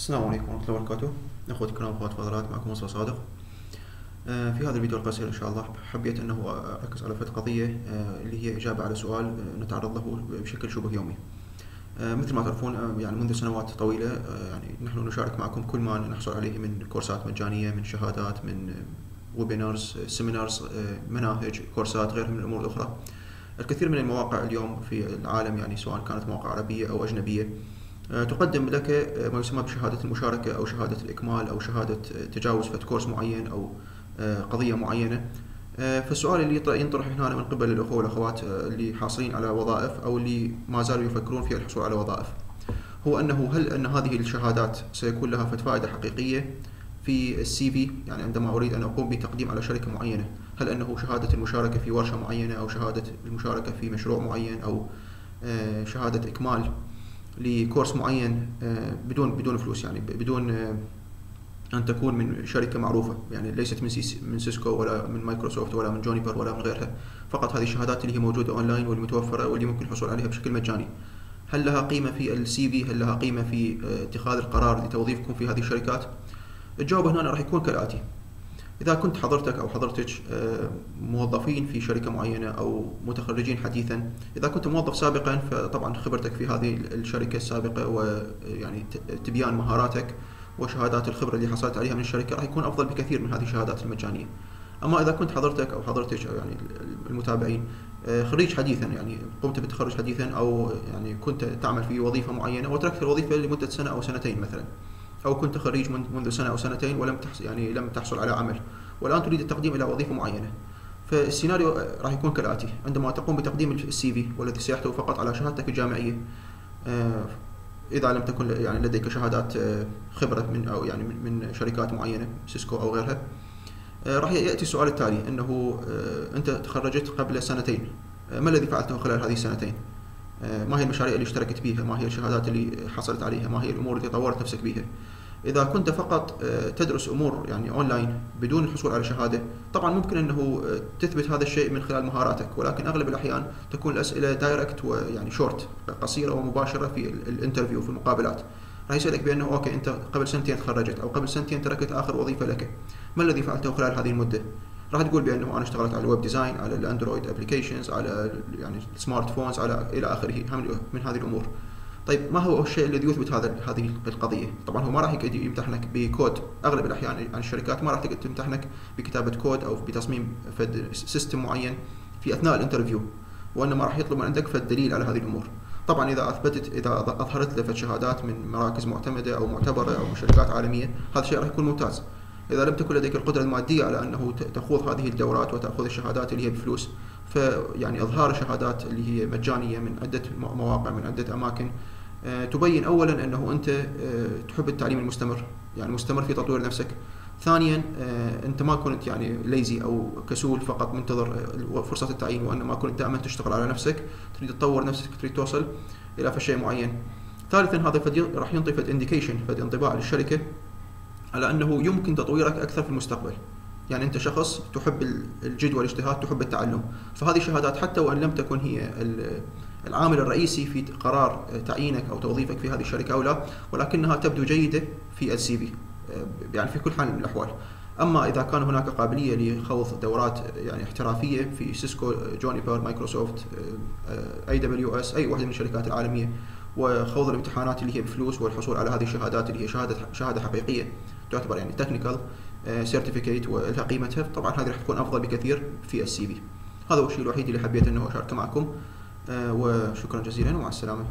السلام عليكم ورحمة الله وبركاته. أخوتي الكرام أخواتي الفاضلات معكم مصطفى صادق. آه، في هذا الفيديو القصير إن شاء الله حبيت أنه أركز على فد قضية آه، اللي هي إجابة على سؤال آه، نتعرض له بشكل شبه يومي. مثل ما تعرفون يعني منذ سنوات طويلة يعني نحن نشارك معكم كل ما نحصل عليه من كورسات مجانية من شهادات من webinars seminars مناهج كورسات غيرها من الأمور الأخرى. الكثير من المواقع اليوم في العالم يعني سواء كانت مواقع عربية أو أجنبية تقدم لك آه، ما يسمى بشهادة المشاركة أو شهادة الإكمال أو شهادة آه، تجاوز فت كورس معين أو قضية معينة. فالسؤال اللي ينطرح هنا من قبل الأخوة والأخوات اللي حاصلين على وظائف أو اللي ما زالوا يفكرون في الحصول على وظائف هو أنه هل أن هذه الشهادات سيكون لها فائدة حقيقية في السي في؟ يعني عندما أريد أن أقوم بتقديم على شركة معينة هل أنه شهادة المشاركة في ورشة معينة أو شهادة المشاركة في مشروع معين أو شهادة إكمال؟ لكورس معين آه، بدون بدون فلوس يعني بدون آه، أن تكون من شركة معروفة. يعني ليست من من سيسكو ولا من مايكروسوفت ولا من جونيبر ولا من غيرها. فقط هذه الشهادات اللي هي موجودة أونلاين واللي متوفره واللي ممكن الحصول عليها بشكل مجاني. هل لها قيمة في ال CV هل لها قيمة في آه، اتخاذ القرار لتوظيفكم في هذه الشركات؟ الجواب هنا راح يكون كالآتي. إذا كنت حضرتك أو حضرتك آه، موظفين في شركة معينة أو متخرجين حديثا إذا كنت موظف سابقا فطبعا خبرتك في هذه الشركة السابقة ويعني تبيان مهاراتك وشهادات الخبرة اللي حصلت عليها من الشركة راح يكون أفضل بكثير من هذه الشهادات المجانية. أما إذا كنت حضرتك أو حضرتك أو يعني المتابعين آه، خريج حديثا يعني قمت بالتخرج حديثا أو يعني كنت تعمل في وظيفة معينة وتركت الوظيفة لمدة سنة أو سنتين مثلا. أو كنت خريج منذ سنة أو سنتين ولم تحصل يعني لم تحصل على عمل. والآن تريد التقديم إلى وظيفة معينة. فالسيناريو راح يكون كالآتي. عندما تقوم بتقديم ال CV والذي سيحتوي فقط على شهادتك الجامعية آه، إذا لم تكن يعني لديك شهادات آه، خبرة من أو يعني من شركات معينة سيسكو أو غيرها آه، راح يأتي السؤال التالي أنه أنت تخرجت قبل سنتين. ما الذي فعلته خلال هذه السنتين؟ ما هي المشاريع اللي اشتركت بها؟ ما هي الشهادات اللي حصلت عليها؟ ما هي الأمور التي طورت نفسك بها؟ إذا كنت فقط آه، تدرس أمور يعني اونلاين بدون الحصول على شهادة طبعا ممكن إنه آه، تثبت هذا الشيء من خلال مهاراتك ولكن أغلب الأحيان تكون الأسئلة direct ويعني شورت قصيرة ومباشرة في ال interview في المقابلات راح يسالك بأنه okay أنت قبل سنتين تخرجت أو قبل سنتين تركت آخر وظيفة لك ما الذي فعلته خلال هذه المدة راح تقول بأنه أنا اشتغلت على ال web design على ال Android applications على يعني ال smart phones على إلى آخره من هذه الأمور طيب ما هو الشيء الذي يثبت هذا هذه القضية؟ طبعا هو ما راح يمتحنك بكود أغلب الأحيان يعني الشركات ما راح تمتحنك بكتابة كود أو بتصميم فد system معين في أثناء ال interview وانما راح يطلب من عندك فد دليل على هذه الأمور. طبعا إذا اثبتت إذا أظهرت لك شهادات من مراكز معتمدة أو معتبرة أو شركات عالمية هذا الشيء راح يكون ممتاز. إذا لم تكن لديك القدرة المادية على أنه تخوض هذه الدورات وتأخذ الشهادات اللي هي بفلوس فيعني إظهار شهادات اللي هي مجانية من عدة مواقع من عدة أماكن آه، تبين اولا أنه أنت آه، تحب التعليم المستمر يعني مستمر في تطوير نفسك. ثانيا آه، أنت ما كنت يعني lazy أو كسول فقط منتظر فرصة التعيين وإنما كنت دائما تشتغل على نفسك تريد تطور نفسك تريد توصل إلى شيء معين. ثالثا هذا راح ينطي فد indication فد انطباع للشركة. على أنه يمكن تطويرك أكثر في المستقبل. يعني أنت شخص تحب الجد والاجتهاد تحب التعلم. فهذه الشهادات حتى وإن لم تكن هي العامل الرئيسي في قرار تعيينك أو توظيفك في هذه الشركة أو لا ولكنها تبدو جيدة في ال CV يعني في كل حال من الأحوال. أما إذا كان هناك قابلية لخوض دورات يعني احترافية في سيسكو جونيبر مايكروسوفت AWS أي واحدة من الشركات العالمية وخوض الامتحانات اللي هي بفلوس والحصول على هذه الشهادات اللي هي شهاده شهادة حقيقية. تعتبر يعني technical certificate ولها قيمتها طبعا هذه راح تكون أفضل بكثير في ال CV. هذا هو الشيء الوحيد اللي حبيت إنه أشاركه معكم. آه، وشكرا جزيلا. ومع السلامة.